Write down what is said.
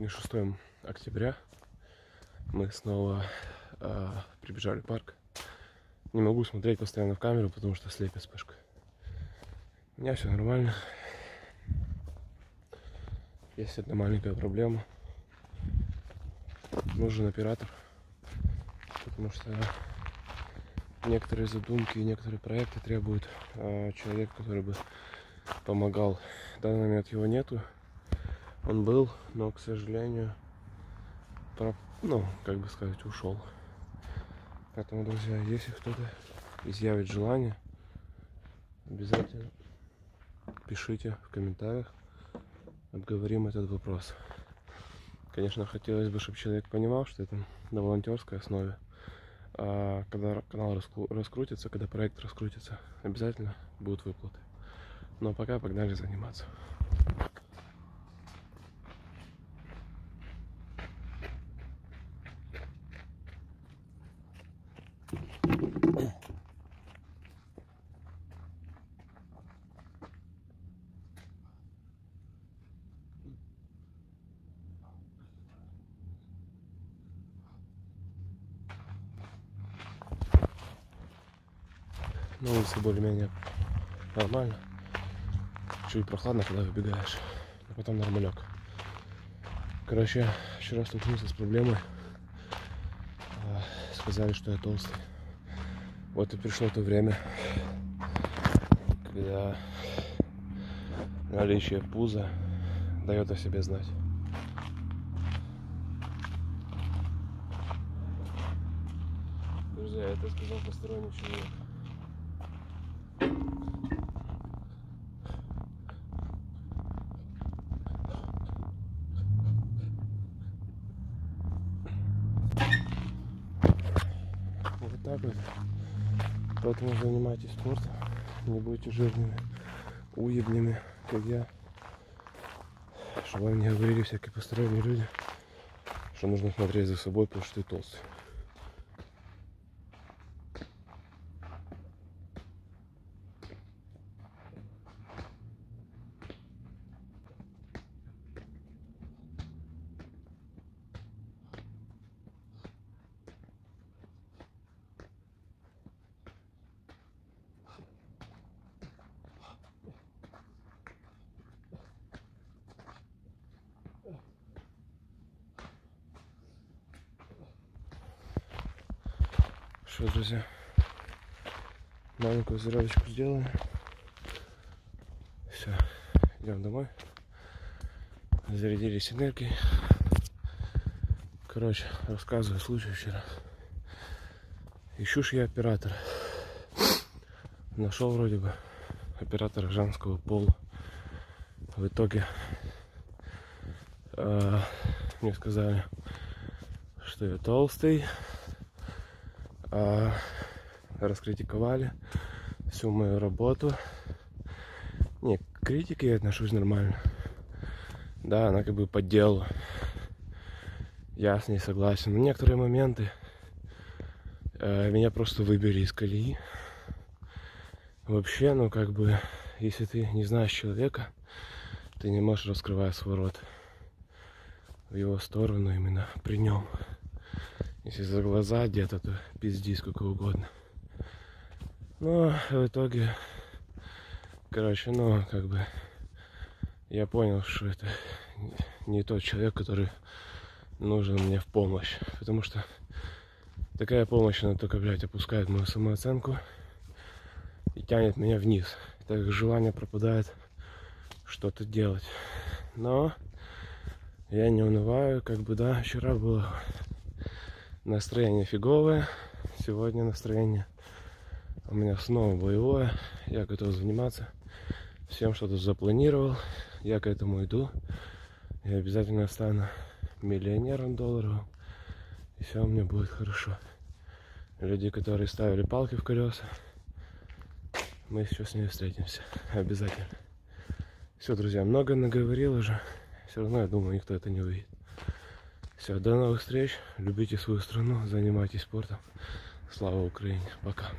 Сегодня 6 октября. Мы снова э, прибежали в парк. Не могу смотреть постоянно в камеру, потому что слепит вспышка. У меня все нормально. Есть одна маленькая проблема. Нужен оператор. Потому что некоторые задумки и некоторые проекты требуют э, человека, который бы помогал. В данный момент его нету. Он был, но, к сожалению, про... ну, как бы сказать, ушел. Поэтому, друзья, если кто-то изъявит желание, обязательно пишите в комментариях, обговорим этот вопрос. Конечно, хотелось бы, чтобы человек понимал, что это на волонтерской основе. А когда канал раскрутится, когда проект раскрутится, обязательно будут выплаты. Но пока погнали заниматься. На улице более-менее нормально. Чуть прохладно, когда выбегаешь. А потом нормалек. Короче, вчера столкнулся с проблемой. А, сказали, что я толстый. Вот и пришло то время, когда наличие пуза дает о себе знать. Друзья, это сказал посторонний человек. Так вот. Поэтому занимайтесь спортом. Не будьте жирными, уебнями, как я. Чтобы вам не говорили всякие посторонние люди, что нужно смотреть за собой, потому что ты толстый. Что, друзья, маленькую зарядочку сделаем. Все, идем домой. Зарядились энергией. Короче, рассказываю случай вчера. Ищу ж я оператора. Нашел вроде бы оператора женского пола. В итоге э, мне сказали, что я толстый, раскритиковали всю мою работу. Не, к критике я отношусь нормально. Да, она как бы по делу. Я с ней согласен. Но некоторые моменты э, меня просто выбери из колеи. Вообще, ну как бы, если ты не знаешь человека, ты не можешь раскрывать свой рот в его сторону именно при нем. Если за глаза где-то, то пизди сколько угодно. Но в итоге, короче, ну, как бы, я понял, что это не тот человек, который нужен мне в помощь. Потому что такая помощь, она только, блядь, опускает мою самооценку и тянет меня вниз. Так желание пропадает что-то делать. Но я не унываю, как бы, да, вчера было Настроение фиговое. Сегодня настроение у меня снова боевое. Я готов заниматься всем, что тут запланировал. Я к этому иду. Я обязательно стану миллионером долларов. И все у меня будет хорошо. Люди, которые ставили палки в колеса, мы еще с ними встретимся. Обязательно. Все, друзья, много наговорил уже. Все равно, я думаю, никто это не увидит. Все, до новых встреч. Любите свою страну, занимайтесь спортом. Слава Украине. Пока.